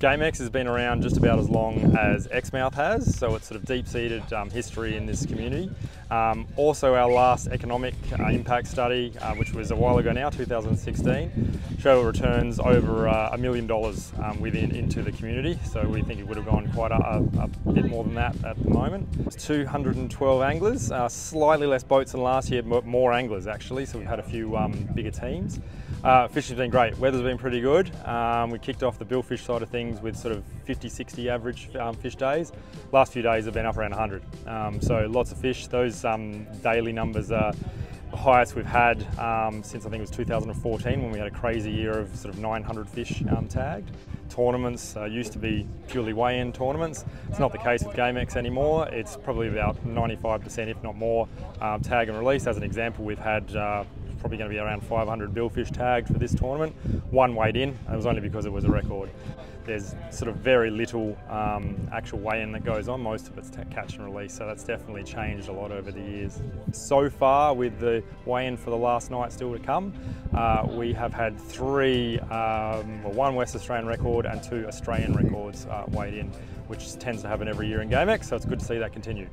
GameX has been around just about as long as Exmouth has, so it's sort of deep-seated um, history in this community. Um, also our last economic uh, impact study, uh, which was a while ago now, 2016, showed returns over uh, a million dollars um, within into the community, so we think it would have gone quite a, a, bit more than that at the moment. It's 212 anglers, uh, slightly less boats than last year, but more anglers actually, so we've had a few um, bigger teams. Uh, fishing's been great, weather's been pretty good. Um, we kicked off the billfish side of things with sort of 50, 60 average um, fish days. Last few days have been up around 100. Um, so lots of fish. Those um, daily numbers are the highest we've had um, since I think it was 2014 when we had a crazy year of sort of 900 fish um, tagged. Tournaments uh, used to be purely weigh-in tournaments. It's not the case with GameX anymore. It's probably about 95% if not more tag and release. As an example, we've had uh, probably going to be around 500 billfish tagged for this tournament. One weighed in, it was only because it was a record. There's sort of very little um, actual weigh-in that goes on, most of it's catch and release, so that's definitely changed a lot over the years. So far, with the weigh-in for the last night still to come, uh, we have had three, um, well, one West Australian record and two Australian records uh, weighed in, which tends to happen every year in GameX, so it's good to see that continue.